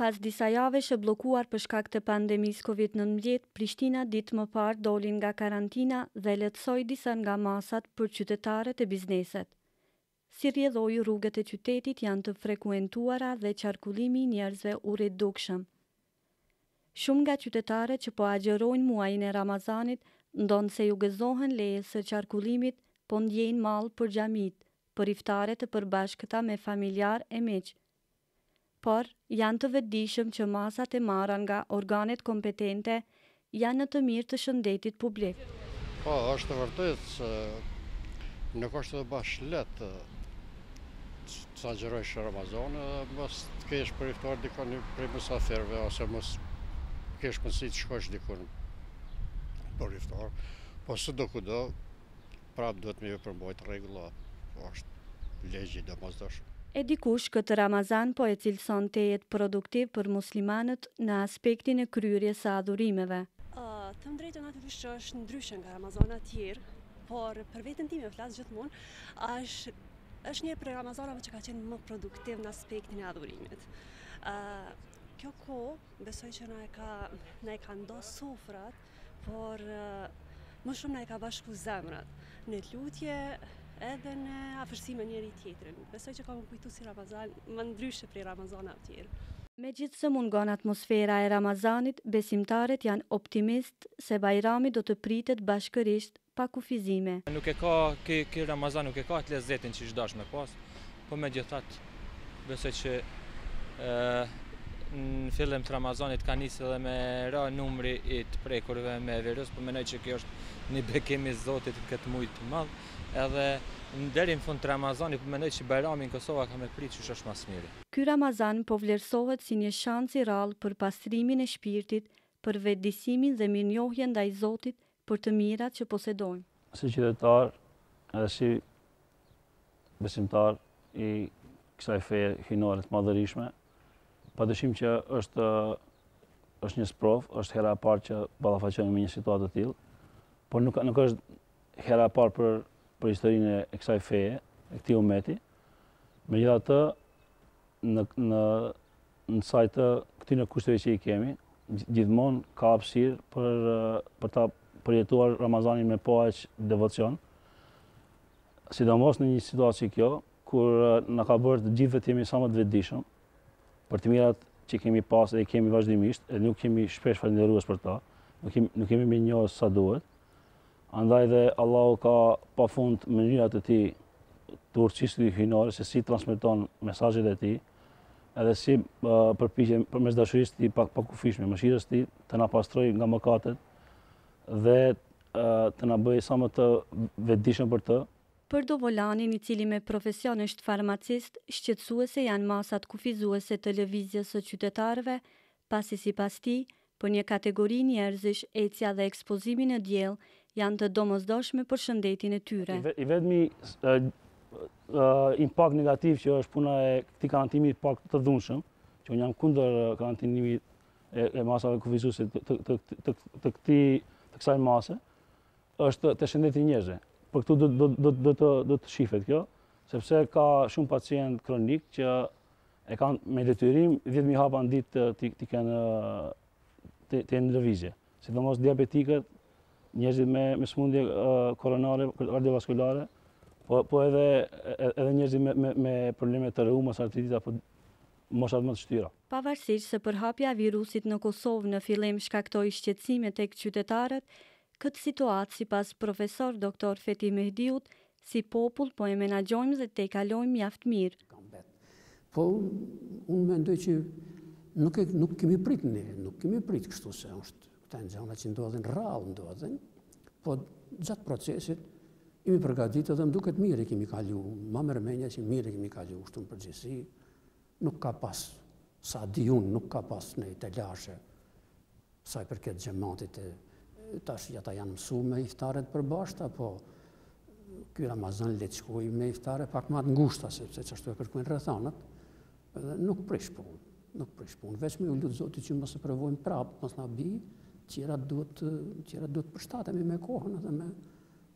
Pas disa javësh e bllokuar për shkak të pandemisë Covid nëntëmbëdhjetë, Prishtina ditë më parë doli nga karantina dhe lehtësoi disa nga masat për qytetarët e bizneset. Si rrjedhojë rrugët e qytetit janë të frekuentuara dhe qarkullimi i njerëzve u rrit dukshëm. Shumë nga qytetarët që po agjërojnë muajin e Ramazanit ndonëse iu gëzohen lejes së qarkullimit po ndjejnë mall për xhamitë për iftare të përbashkëta me familjarë e miq. Por, janë të vetëdijshëm që masat e marra nga organet kompetente janë në të mirë të shëndetit publik. Po, është e vërtetë se nuk është edhe bash lehtë të agjërosh Ramazanin dhe mos të kesh për iftar dikon prej mysafirëve ose mos kesh mundësi të shkosh diku për iftar, po sido kudo Prap duhet me iu përmbajt rregullave osht ligj i domosdoshëm. E dikush këtë Ramazan po e cilëson tejet produktiv për muslimanët në aspektin e kryerjes së adhurimeve. T'them të drejtën natyrisht që është ndryshe nga Ramazanat tjerë, por për veten time flas gjithmonë, është është një prej Ramazanave që ka qenë më produktiv në aspektin e adhurimit. Ë kjo kohë besoj që na e ka na e ka nda sofrat por më shumë na i ka bashku zemrat në lutje edhe në afërsi me njëri tjetrin. Besoj që ka m'u kujtu si Ramazan, ma ndryshe prej Ramazana të tjerë. Megjithëse mungon atmosfera e Ramazanit, besimtarët janë optimistë se Bajrami do të pritet bashkërisht pa kufizime. Nuk e ka, ky, ky Ramazan nuk e ka atë lezetin qysh dashtë me pas, po megjithatë besoj që në fillim të Ramazanit ka nisë edhe me ra numri i të prekurve me virus, po mendoj që kjo është një bekim i Zotit këtë muj të madh, edhe deri në fund të Ramazanit po mendoj që Bajramin Kosova ka me prit qysh është ma s'miri. Ky Ramazan po vlerësohet si një shans i rrallë për pastrimin e shpirtit, për vetëdijësimin dhe mirënjohjen ndaj Zotit për të mirat që posedojmë. Si qytetar edhe si besimtar i kësaj feje hyjnore të madhërishme, padyshim që është është një sprovë, është hera e parë që ballafaqohemi me një situatë të tillë, por nuk nuk është hera e parë për për historinë e kësaj feje, e këtij umeti. Megjithatë, në në në sajë të këtyre kushteve që i kemi, gjithmonë ka hapësirë për për ta përjetuar Ramazanin me po aq devocion. Sidomos në një situatë si kjo, kur na ka bërë të gjithëve të jemi sa më të vetëdijshëm për të mirat që kemi pas dhe kemi vazhdimisht, edhe nuk jemi shpesh falënderues për ta, nuk jemi nuk jemi mirënjohës sa duhet. Andaj dhe Allahu ka pafund mënyrat e tij të urtësisë hyjnore se si transmeton mesazhet e tij. edhe si përpiqet përmes dashurisë tij pa pakufishme, mëshirës tij të na pastroj nga mëkatet dhe të na bëjë sa më të vetëdijshëm për të. Për Dovolanin, i cili me profesion është farmacist, shqetësuese janë masat kufizuese të lëvizjes së qytetarëve, pasi sipas tij, për një kategori njerëzish ecja dhe ekspozimi në diell janë të domosdoshme për shëndetin e tyre. I vetmi impakt negativ që është puna e këtij karantinimi pak të dhunshëm, që unë jam kundër karantinimit e masave kufizuese të kësaj mase, është te shëndeti i njerëzve. Për këtu do të shifet kjo, sepse ka shumë pacient kronik që E kanë me detyrim 10.000 hapa në ditë t'i kenë, të jenë në lëvizje. Sidomos diabetikët, njerëzit me, me smundje koronare, kardiovaskulare, po, po edhe, edhe njerëzit me, me, me probleme të reumës, artritit, apo moshat më të shtyra. Pavarësisht se përhapja e virusit në Kosovë në fillim shkaktoi shqetësime tek qytetarët, këtë situatë sipas profesor doktor Feti Mehdiut Si popull po e menaxhojmë dhe tejkalojmë mjaft mirë. Po unë mendoj që nuk e nuk kemi prit ne, nuk kemi prit kështu se është këto janë gjana që ndodhin rrallë ndodhin, po gjatë procesit jemi përgatitur dhe më duket mirë e kemi kalu, ma merr mendja që mirë e kemi kalu kështu në përgjithësi, Nuk ka pas, sa di unë, nuk ka pas ndonjë telashe sa i përket xhematit e tash ata janë mësu me iftaret përbashkëta, po ky Ramazan le të shkojë me iftare pak ma të ngushta sepse çashtu e kërkojnë rrethanat. Dhe nuk prish punë, nuk prish punë, veç me u lut Zotit që mos e provojmë prapë, mos na bi, tjerat duhet tjerat duhet përshtatemi me kohën edhe me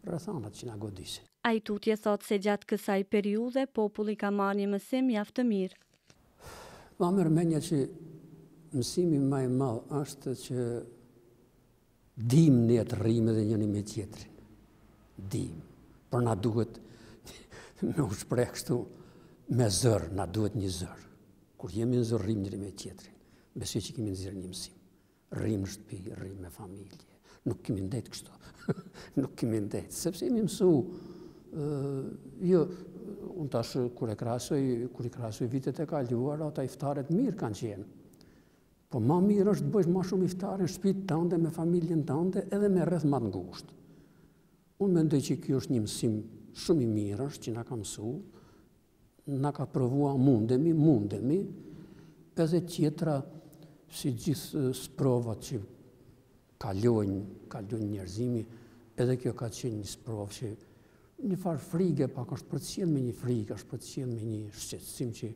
rrethanat që na godisin. Ai tutje thotë se gjatë kësaj periudhe populli ka marrë një mësim mjaft të mirë. Ma merr mendja që mësimi ma i madh është që dijmë ne të rrimë edhe njëri me tjetrin. Dijmë. Por na duhet me u shpreh kështu me zor, na duhet një zor. Kur jemi në zor rrimë njëri me tjetrin. Besoj që kemi nxjerrë një mësim. Rrim n shtëpi, rrim me familje. Nuk kemi ndejt kështu. Nuk kemi ndejt. Sepse jemi mësu, jo, unë tash kur e krahasoj, kur i krahasoj vitet e kaluara, ata iftaret mirë kanë qenë. Po ma mirë është të bëjsh ma shumë iftar n shpi tande me familjen tande edhe me rreth ma të ngushtë. Unë mendoj që kjo është një mësim shumë i mirë është që na ka mësu, Na ka provu a mundemi, mundemi, edhe tjetra si gjithë sprovat që kalojnë, kalon njerëzimi, edhe kjo ka qenë një sprovë që një farë frige, pak është përcjell me një frigë, është përcjell me një shqetsim që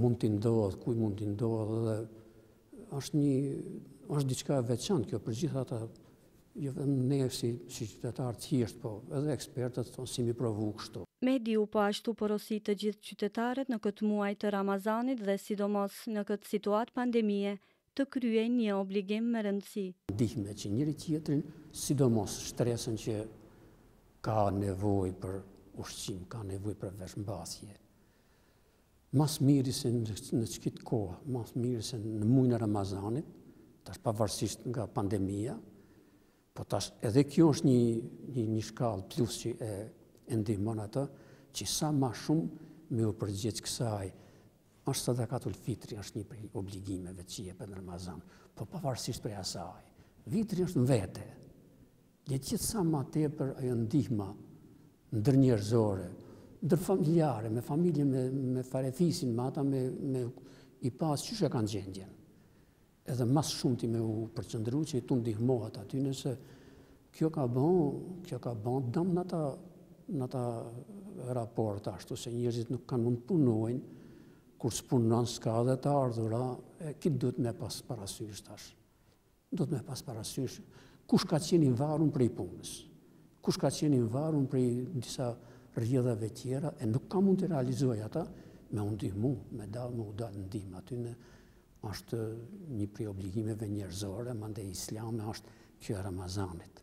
mund t'i ndodhë, kuj mund t'i ndodhë dhe Është një është diçka e veçantë kjo për gjithë ata jo vetëm ne si si qytetarë të thjeshtë, po edhe ekspertët thonë s'kemi provu kështu. Mehdiu po ashtu porosit të gjithë qytetarët në këtë muaj të Ramazanit dhe sidomos në këtë situatë pandemie të kryejnë një obligim me rëndësi. Ndihmë që njëri tjetrin, sidomos shtresën që ka nevojë për ushqim, ka nevojë për veshmbathje. Ma s'miri se në qikit kohë, ma s'miri se në mujin e Ramazanit, tash pavarësisht nga pandemia, po tash edhe kjo është një një një shkallë plus që e e ndihmon atë që sa ma shumë me u përgjigj kësaj. Është sadakatul fitri, është një prej obligimeve që jepet në Ramazan, po pavarësisht prej asaj. Vitri është në vete. Dhe gjithë sa ma tepër ajo ndihma ndërnjerëzore, ndërfamiljare, me familje, me, me farefisin, me ata me, me i pa se qysh e kanë gjendjen. Edhe ma së shumti me u përqëndru që t'u ndihmohet atyne se kjo ka bon, kjo ka bon dam në atë, në atë raport ashtu se njërzit nuk kanë mund punojnë, kur s'punon s'ka dhe të ardhura, e kitë duhet me pas parasysh tash. Duhet me pas parasysh kush ka qenë i varun prej punës, kush ka qenë i varun prej disa rrjedhave tjera, e nuk ka mund të realizoj ata, me u ndihmu, me dalë, me u dalë në ndihmë atyne është një prej obligimeve njerëzore, mandej islame është kjo e Ramazanit.